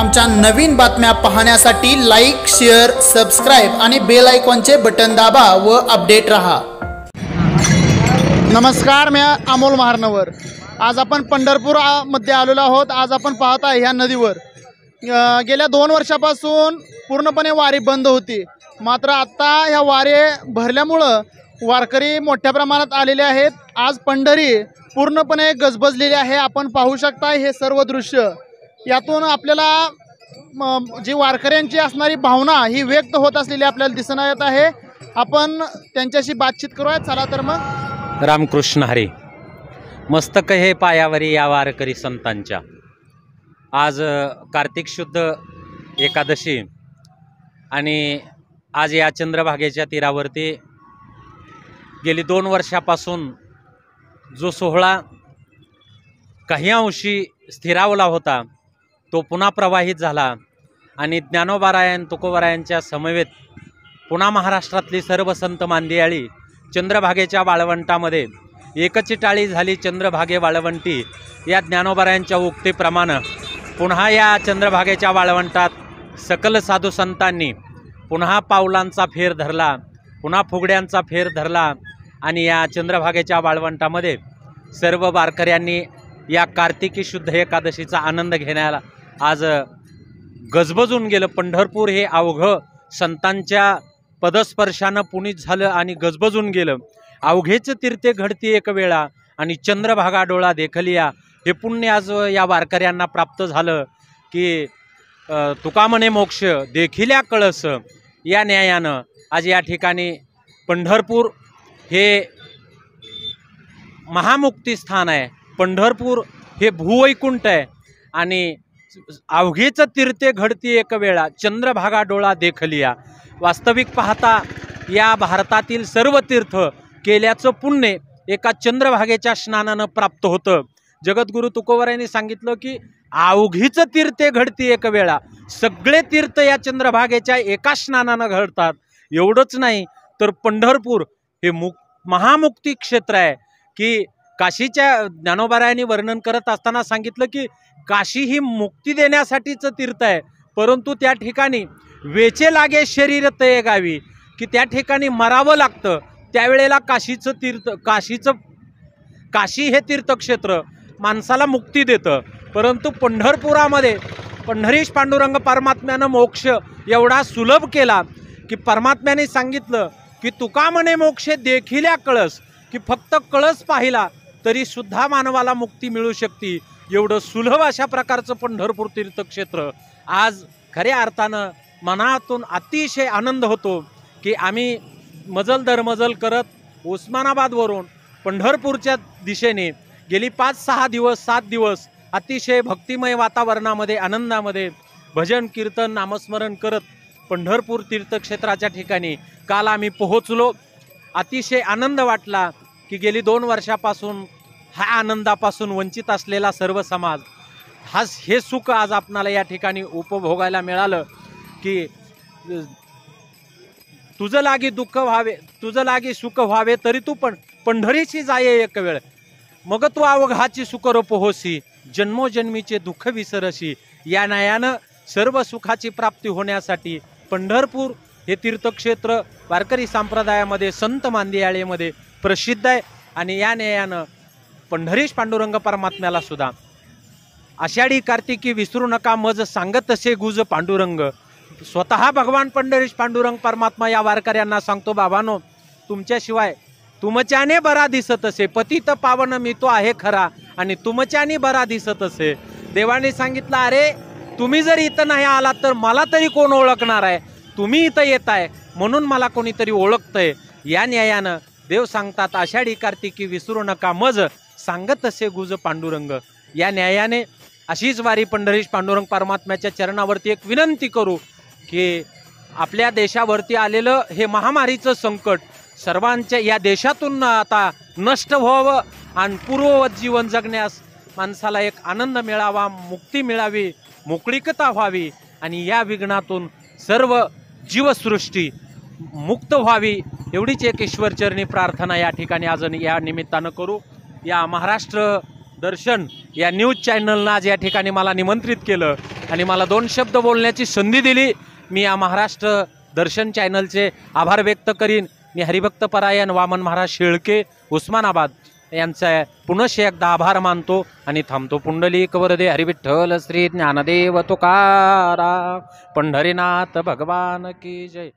आमच्या नवीन बातम्या पाहण्यासाठी लाईक शेअर सबस्क्राईब आणि बेल आयकॉनचे बटन दाबा व अपडेट रहा. नमस्कार मी अमोल महारनवर. आज आपण पंढरपूरमध्ये आलेलो आहोत. आज आपण पाहत आहे ह्या नदीवर. गेल्या दोन वर्षापासून पूर्णपणे वारी बंद होती. मात्र आत्ता ह्या वारे भरल्यामुळं वारकरी मोठ्या प्रमाणात आलेले आहेत. आज पंढरी पूर्णपणे गजबजलेली आहे. आपण पाहू शकता हे सर्व दृश्य. यातून आपल्याला जी वारकऱ्यांची असणारी भावना ही व्यक्त होत असलेली आपल्याला दिसून येत आहे. आपण त्यांच्याशी बातचीत करूया चला तर मग. रामकृष्ण हरे. मस्तक हे पायावरी या वारकरी संतांच्या. आज कार्तिक शुद्ध एकादशी आणि आज या चंद्रभागेच्या तीरावरती गेली दोन वर्षापासून जो सोहळा काही अंशी स्थिरावला होता तो पुन्हा प्रवाहित झाला आणि ज्ञानोबारायण तुकोबारायांच्या समवेत पुन्हा महाराष्ट्रातली सर्व संत मांदियाळी चंद्रभागेच्या वाळवंटामध्ये एकची टाळी झाली चंद्रभागे वाळवंटी. या ज्ञानोबारायांच्या उक्तीप्रमाणे पुन्हा या चंद्रभागेच्या वाळवंटात सकल साधू संतांनी पुन्हा पावलांचा फेर धरला पुन्हा फुगड्यांचा फेर धरला आणि या चंद्रभागेच्या वाळवंटामध्ये सर्व वारकऱ्यांनी या कार्तिकी शुद्ध एकादशीचा आनंद घेण्याला आज गजबजून गेलं. पंढरपूर हे अवघं संतांच्या पदस्पर्शानं पुनीत झालं आणि गजबजून गेलं. अवघेच तीर्थे घडती एक वेळा आणि चंद्रभागा डोळा देखलिया. हे पुण्य आज या वारकऱ्यांना प्राप्त झालं की तुका म्हणे मोक्ष देखिल्या कळस. या न्यायानं आज या ठिकाणी पंढरपूर हे महामुक्ती स्थान आहे. पंढरपूर हे भूवैकुंठ आहे. आणि अवघीच तीर्थे घडती एक वेळा. चंद्रभागा डोळा देखलिया. वास्तविक पाहता या भारतातील सर्व तीर्थ केल्याचं पुण्य एका चंद्रभागेच्या स्नानानं प्राप्त होतं. जगद्गुरु तुकोवर यांनी सांगितलं की अवघीच तीर्थे घडती एक वेळा. सगळे तीर्थ या चंद्रभागेच्या एका स्नानानं घडतात. एवढंच नाही तर पंढरपूर हे मुक महामुक्ती क्षेत्र आहे. की काशीच्या ज्ञानोबारायांनी वर्णन करत असताना सांगितलं की काशी ही मुक्ती देण्यासाठीचं तीर्थ आहे. परंतु त्या ठिकाणी वेचे लागे शरीर तये गावी की त्या ठिकाणी मरावं लागतं. त्यावेळेला काशीचं तीर्थ काशीचं काशी हे तीर्थक्षेत्र माणसाला मुक्ती देतं. परंतु पंढरपुरामध्ये पंढरीश पांडुरंग परमात्म्यानं मोक्ष एवढा सुलभ केला की परमात्म्याने सांगितलं की तुका म्हणे मोक्ष देखील्या कळस की फक्त कळस पाहिला तरी सुद्धा मानवाला मुक्ती मिळू शकते. एवढं सुलभ अशा प्रकारचं पंढरपूर तीर्थक्षेत्र आज खऱ्या अर्थानं मनातून अतिशय आनंद होतो की आम्ही मजल दरमजल करत उस्मानाबादवरून पंढरपूरच्या दिशेने गेली पाच सहा दिवस सात दिवस अतिशय भक्तिमय वातावरणामध्ये आनंदामध्ये भजन कीर्तन नामस्मरण करत पंढरपूर तीर्थक्षेत्राच्या ठिकाणी काल आम्ही पोहोचलो. अतिशय आनंद वाटला. की गेली दोन वर्षापासून हा आनंदापासून वंचित असलेला सर्व समाज हा हे सुख आज आपणाला या ठिकाणी उपभोगायला मिळालं की तुझं लागी दुःख व्हावे तुझं लागी सुख व्हावे तरी तू पण पंढरीशी जाये एक वेळ. मग तू अवघाची सुकर पोहोसी जन्मोजन्मीचे दुःख विसरशी या न्यायानं सर्व सुखाची प्राप्ती होण्यासाठी पंढरपूर हे तीर्थक्षेत्र वारकरी संप्रदायामध्ये संत मांदियाळेमध्ये प्रसिद्ध आहे. आणि या न्यायानं पंढरीश पांडुरंग परमात्म्याला सुद्धा. आषाढी कार्तिकी विसरू नका मज सांगत तसे गुज पांडुरंग. स्वतः भगवान पंढरीश पांडुरंग परमात्मा या वारकऱ्यांना सांगतो बाबानो तुमच्याशिवाय तुमच्याने बरा दिसत असे. पतित पावन मी तो आहे खरा आणि तुमच्याने बरा दिसत असे. देवाने सांगितलं अरे तुम्ही जर इथं नाही आलात तर मला तरी कोण ओळखणार आहे? तुम्ही इथं येत आहे म्हणून मला कोणीतरी ओळखतंय. या न्यायानं देव सांगतात आषाढी कार्तिकी विसरू नका मज सांगत असे गुज पांडुरंग. या न्यायाने अशीच वारी पंढरीश पांडुरंग परमात्म्याच्या चरणावरती एक विनंती करू की आपल्या देशावरती आलेलं हे महामारीचं संकट सर्वांच्या या देशातून आता नष्ट व्हावं आणि पूर्ववत जीवन जगण्यास माणसाला एक आनंद मिळावा मुक्ती मिळावी मोकळीकता व्हावी आणि या विघ्नातून सर्व जीवसृष्टी मुक्त व्हावी. एवढीच एक ईश्वरचरणी प्रार्थना या ठिकाणी आज या निमित्तानं करू. या महाराष्ट्र दर्शन या न्यूज चॅनलनं आज या ठिकाणी मला निमंत्रित केलं आणि मला दोन शब्द बोलण्याची संधी दिली. मी या महाराष्ट्र दर्शन चॅनलचे आभार व्यक्त करीन. मी हरिभक्त परायण वामन महाराज शेळके उस्मानाबाद यांचा पुनश एकदा आभार मानतो आणि थांबतो पुंडलिक वरदे हरिविठ्ठल श्री ज्ञानदेव तुकारा पंढरीनाथ भगवान की जय.